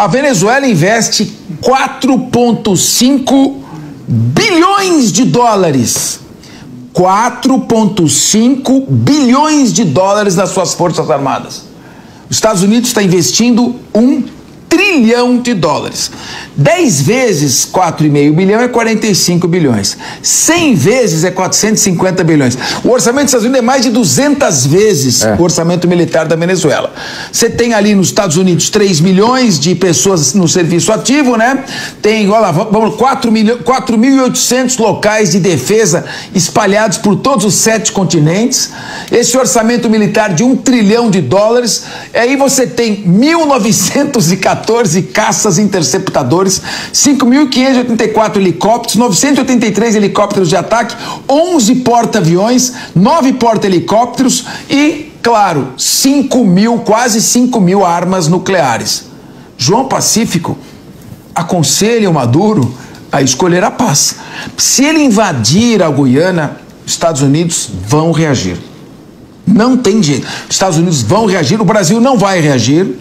A Venezuela investe 4,5 bilhões de dólares. 4,5 bilhões de dólares nas suas Forças Armadas. Os Estados Unidos está investindo um trilhão de dólares. 10 vezes 4,5 bilhão é 45 bilhões. 100 vezes é 450 bilhões. O orçamento dos Estados Unidos é mais de 200 vezes é. o orçamento militar da Venezuela. Você tem ali nos Estados Unidos 3 milhões de pessoas no serviço ativo, né? Tem, olha lá, vamos, 4.800 locais de defesa espalhados por todos os sete continentes. Esse orçamento militar de um trilhão de dólares. Aí você tem 1.914 14 caças interceptadores, 5.584 helicópteros, 983 helicópteros de ataque, 11 porta-aviões, 9 porta-helicópteros e, claro, 5 mil, quase 5 mil armas nucleares. João Pacífico aconselha o Maduro a escolher a paz. Se ele invadir a Guiana, os Estados Unidos vão reagir. Não tem jeito. Os Estados Unidos vão reagir, o Brasil não vai reagir.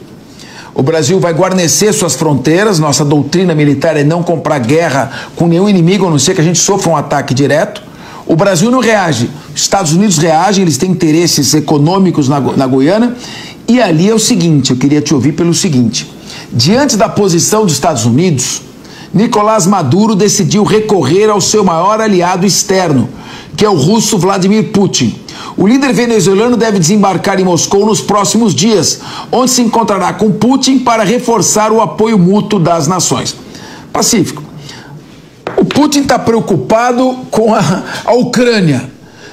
O Brasil vai guarnecer suas fronteiras. Nossa doutrina militar é não comprar guerra com nenhum inimigo, a não ser que a gente sofra um ataque direto. O Brasil não reage. Os Estados Unidos reagem, eles têm interesses econômicos na, na Guiana. E ali é o seguinte: eu queria te ouvir pelo seguinte. Diante da posição dos Estados Unidos, Nicolás Maduro decidiu recorrer ao seu maior aliado externo, que é o russo Vladimir Putin. O líder venezuelano deve desembarcar em Moscou nos próximos dias, onde se encontrará com Putin para reforçar o apoio mútuo das nações. Pacífico. O Putin está preocupado com a, a Ucrânia.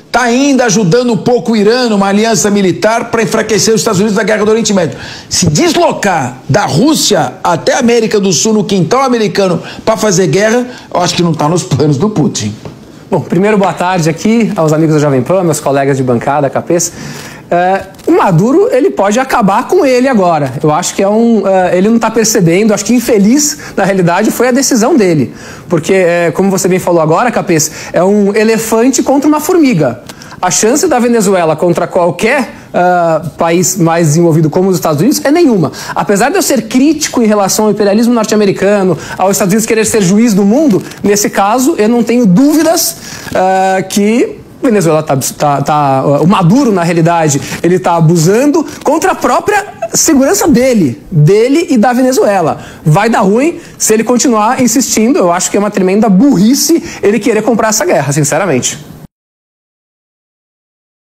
Está ainda ajudando um pouco o Irã, uma aliança militar, para enfraquecer os Estados Unidos na guerra do Oriente Médio. Se deslocar da Rússia até a América do Sul, no quintal americano, para fazer guerra, eu acho que não está nos planos do Putin. Bom, primeiro boa tarde aqui aos amigos da Jovem Pan, meus colegas de bancada, capês. Uh, o Maduro ele pode acabar com ele agora. Eu acho que é um, uh, ele não está percebendo. Acho que infeliz na realidade foi a decisão dele, porque uh, como você bem falou agora, capês, é um elefante contra uma formiga. A chance da Venezuela contra qualquer uh, país mais desenvolvido como os Estados Unidos é nenhuma. Apesar de eu ser crítico em relação ao imperialismo norte-americano, aos Estados Unidos querer ser juiz do mundo, nesse caso eu não tenho dúvidas uh, que Venezuela está tá, tá, o Maduro na realidade ele está abusando contra a própria segurança dele, dele e da Venezuela. Vai dar ruim se ele continuar insistindo. Eu acho que é uma tremenda burrice ele querer comprar essa guerra, sinceramente.